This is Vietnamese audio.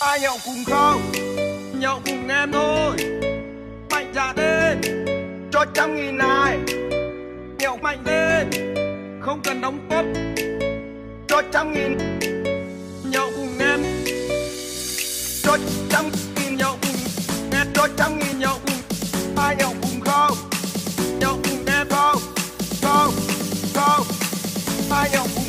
Ai nhậu cùng không? Nhậu cùng em thôi. Mạnh dạ lên. Cho trăm nghìn này. Nhậu mạnh lên. Không cần đóng tấp Cho trăm nghìn. Nhậu cùng em. Cho trăm nghìn. Nhậu cùng em. Cho trăm nghìn. Nhậu cùng. Ai nhậu cùng không? Nhậu cùng em không? Không Không. Ai nhậu cùng